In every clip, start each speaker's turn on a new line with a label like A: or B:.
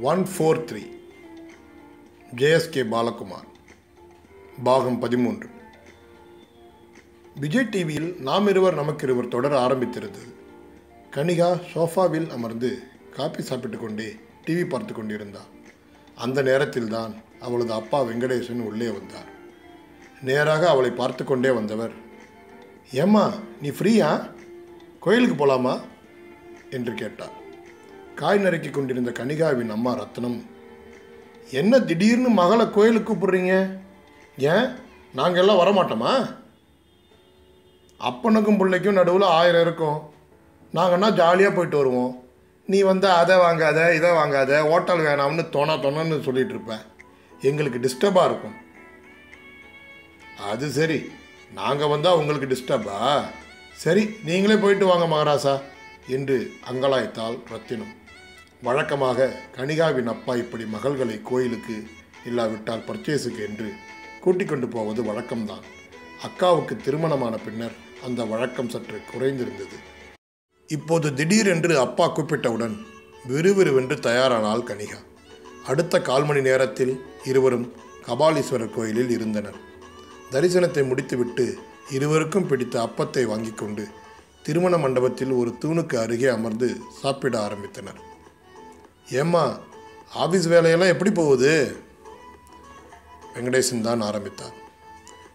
A: One four three JSK Balakumar பாகம் பதிமூன்று. விஜய் டிவியில் நாம் இருவர் நமக்கு இருவர் தொடர் ஆரம்பித்திருந்தது. கனிகா சோஃபாவில் அமர்ந்து காப்பி சாப்பிட்டு கொண்டே டிவி பார்த்து கொண்டிருந்தார். அந்த நேரத்தில்தான் அவளது அப்பா வெங்கடேசன் உள்ளே வந்தார். நேராக அவளை பார்த்து கொண்டே வந்தவர் ஏம்மா நீ ஃப்ரீயா? கோயிலுக்கு போகலாமா என்று கேட்டார். காய் நறுக்கி கொண்டிருந்த கனிகாவின் அம்மா ரத்னம் என்ன திடீர்னு மகளை கோயிலுக்கு கூப்பிடுறீங்க? ஏன்? நாங்கள் எல்லாம் வரமாட்டோமா? அப்பனுக்கும் பிள்ளைக்கும் நடுவில் ஆயிரம் இருக்கும். நாங்கன்னா ஜாலியாக போயிட்டு வருவோம். நீ வந்து அதை வாங்காத இதை வாங்காத ஹோட்டல் வேணாம்னு தோணா தோணன்னு சொல்லிகிட்டு இருப்பேன். எங்களுக்கு டிஸ்டர்பாக இருக்கும். அது சரி. நாங்கள் வந்தால் உங்களுக்கு டிஸ்டர்பா சரி நீங்களே போயிட்டு வாங்க மகாராசா என்று அங்கலாய்த்தாள் ரத்தினம். வழக்கமாக கனிகாவின் அப்பா இப்படி மகள்களை கோயிலுக்கு இல்லாவிட்டால் பர்ச்சேஸுக்கு என்று கூட்டிக் கொண்டு போவது வழக்கம்தான். அக்காவுக்கு திருமணமான பின்னர் அந்த வழக்கம் சற்று குறைந்திருந்தது. இப்போது திடீரென்று அப்பா கூப்பிட்டவுடன் விறுவிறுவென்று தயாரானாள் கனிகா அடுத்த கால் மணி நேரத்தில் இருவரும் கபாலீஸ்வரர் கோயிலில் இருந்தனர். தரிசனத்தை முடித்துவிட்டு இருவருக்கும் பிடித்த அப்பத்தை வாங்கி கொண்டு திருமண மண்டபத்தில் ஒரு தூணுக்கு அருகே அமர்ந்து சாப்பிட ஆரம்பித்தனர். ஏம்மா ஆஃபீஸ் வேலையெல்லாம் எப்படி போகுது? வெங்கடேசன் தான் ஆரம்பித்தார்.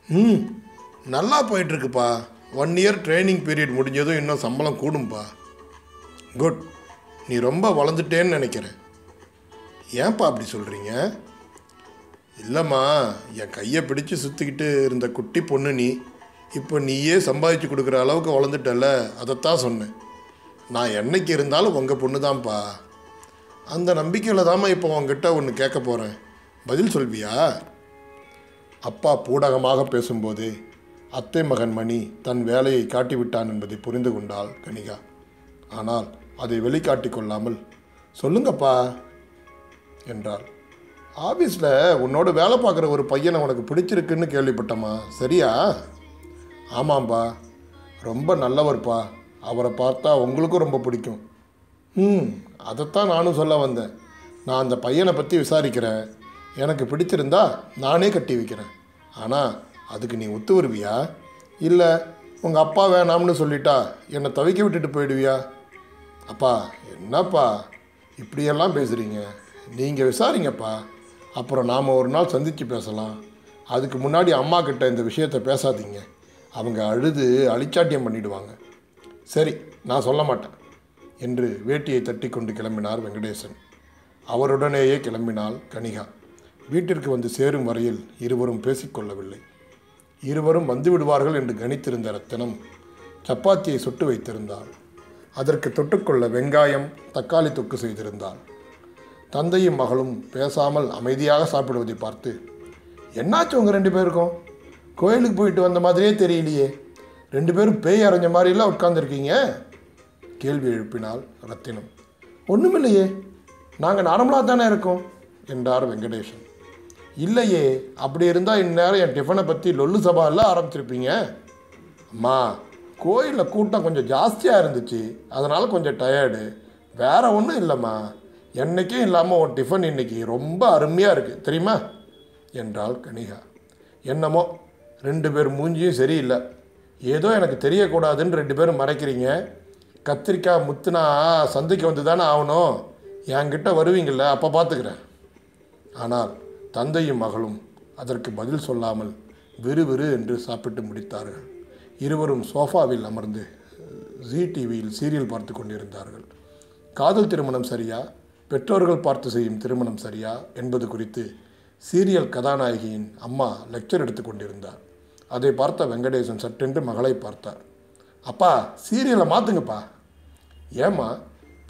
A: ம் நல்லா போயிட்டுருக்குப்பா. ஒன் இயர் ட்ரைனிங் பீரியட் முடிஞ்சதும் இன்னும் சம்பளம் கூடும்பா. குட் நீ ரொம்ப வளர்ந்துட்டேன்னு நினைக்கிறேன். ஏன்ப்பா அப்படி சொல்கிறீங்க இல்லைம்மா என் கையை பிடிச்சு சுற்றிக்கிட்டு இருந்த குட்டி பொண்ணு நீ இப்போ நீயே சம்பாதிச்சு கொடுக்குற அளவுக்கு வளர்ந்துட்டல அதைத்தான் சொன்னேன். நான் என்னைக்கு இருந்தாலும் உங்கள் பொண்ணு தான்ப்பா அந்த நம்பிக்கையில் தாம்மா இப்போ உங்ககிட்ட ஒன்று கேட்க போகிறேன் பதில் சொல்வியா? அப்பா பூடகமாக பேசும்போது அத்தை மகன் மணி தன் வேலையை காட்டிவிட்டான் என்பதை புரிந்து கொண்டாள் கனிகா. ஆனால் அதை வெளிக்காட்டி கொள்ளாமல் சொல்லுங்கப்பா என்றாள். ஆஃபீஸில் உன்னோட வேலை பார்க்குற ஒரு பையனை உனக்கு பிடிச்சிருக்குன்னு கேள்விப்பட்டம்மா. சரியா? ஆமாம்ப்பா ரொம்ப நல்லவர்ப்பா. அவரை பார்த்தா உங்களுக்கும் ரொம்ப பிடிக்கும். ம் அதைத்தான் நானும் சொல்ல வந்தேன். நான் அந்த பையனை பற்றி விசாரிக்கிறேன். எனக்கு பிடிச்சிருந்தா நானே கட்டி வைக்கிறேன். ஆனால் அதுக்கு நீ ஒத்து வருவியா? இல்லை உங்கள் அப்பா வேணாம்னு சொல்லிட்டா என்னை தவிக்க விட்டுட்டு போயிடுவியா? அப்பா என்னப்பா இப்படியெல்லாம் பேசுகிறீங்க நீங்கள் விசாரிங்கப்பா. அப்புறம் நாம் ஒரு நாள் சந்தித்து பேசலாம். அதுக்கு முன்னாடி அம்மா கிட்ட இந்த விஷயத்தை பேசாதீங்க. அவங்க அழுது அழிச்சாட்டியம் பண்ணிடுவாங்க. சரி நான் சொல்ல மாட்டேன். என்று வேட்டியை தட்டி கொண்டு கிளம்பினார் வெங்கடேசன். அவருடனேயே கிளம்பினாள் கனிகா. வீட்டிற்கு வந்து சேரும் வரையில் இருவரும் பேசிக்கொள்ளவில்லை. இருவரும் வந்து விடுவார்கள் என்று கணித்திருந்த ரத்தினம் சப்பாத்தியை சுட்டு வைத்திருந்தாள். அதற்கு தொட்டுக்கொள்ள வெங்காயம் தக்காளி தொக்கு செய்திருந்தாள். தந்தையும் மகளும் பேசாமல் அமைதியாக சாப்பிடுவதை பார்த்து என்னாச்சு உங்கள் ரெண்டு பேருக்கும்? கோயிலுக்கு போயிட்டு வந்த மாதிரியே தெரியலையே. ரெண்டு பேரும் பேய் அரைஞ்ச மாதிரிலாம் உட்காந்துருக்கீங்க கேள்வி எழுப்பினாள் ரத்தினம் ஒன்றுமில்லையே நாங்கள் நார்மலாக தானே இருக்கோம்? என்றார் வெங்கடேசன். இல்லையே அப்படி இருந்தால் இந்நேரம் என் டிஃபனை பற்றி லொல்லு சபாவில் ஆரம்பிச்சிருப்பீங்க. அம்மா கோயிலில் கூட்டம் கொஞ்சம் ஜாஸ்தியாக இருந்துச்சு அதனால் கொஞ்சம் டயர்டு. வேறு ஒன்றும் இல்லைம்மா என்றைக்கும் இல்லாமல் உன் டிஃபன் இன்னைக்கு ரொம்ப அருமையாக இருக்குது தெரியுமா? என்றாள் கனிகா. என்னமோ ரெண்டு பேர் மூஞ்சியும் சரியில்லை. ஏதோ எனக்கு தெரியக்கூடாதுன்னு ரெண்டு பேரும் மறைக்கிறீங்க. கத்திரிக்காய் முத்துனா சந்தைக்கு வந்து தானே ஆகணும். என்கிட்ட வருவீங்கள்ல அப்போ பார்த்துக்கிறேன் ஆனால் தந்தையும் மகளும் அதற்கு பதில் சொல்லாமல் விறுவிறு என்று சாப்பிட்டு முடித்தார்கள். இருவரும் சோஃபாவில் அமர்ந்து ஜி டிவியில் சீரியல் பார்த்து கொண்டிருந்தார்கள். காதல் திருமணம் சரியா? பெற்றோர்கள் பார்த்து செய்யும் திருமணம் சரியா? என்பது குறித்து சீரியல் கதாநாயகியின் அம்மா லெக்சர் எடுத்து கொண்டிருந்தார். அதை பார்த்த வெங்கடேசன் சட்டென்று மகளை பார்த்தார். அப்பா சீரியலை மாற்றுங்கப்பா ஏம்மா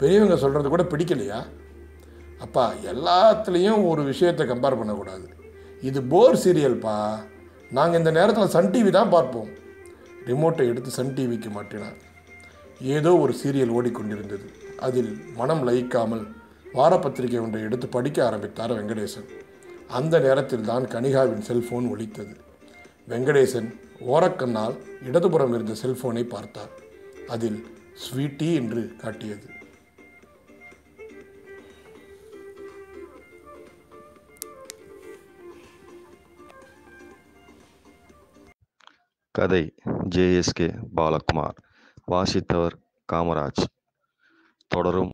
A: பெரியவங்க சொல்கிறது கூட பிடிக்கலையா? அப்பா எல்லாத்துலேயும் ஒரு விஷயத்தை கம்பேர் பண்ணக்கூடாது. இது போர் சீரியல்ப்பா நாங்கள் இந்த நேரத்தில் சன் டிவி தான் பார்ப்போம். ரிமோட்டை எடுத்து சன் டிவிக்கு மாட்டினார். ஏதோ ஒரு சீரியல் ஓடிக்கொண்டிருந்தது. அதில் மனம் லயிக்காமல் வாரப்பத்திரிகை ஒன்றை எடுத்து படிக்க ஆரம்பித்தார் வெங்கடேசன். அந்த நேரத்தில் தான் கனிகாவின் செல்போன் ஒலித்தது. வெங்கடேசன் ஓரக்கண்ணால் இடதுபுறம் இருந்த செல்போனை பார்த்தார். அதில் ஸ்வீட்டி என்று காட்டியது.
B: கதை ஜேஎஸ்கே பாலகுமார். வாசித்தவர் காமராஜ். தொடரும்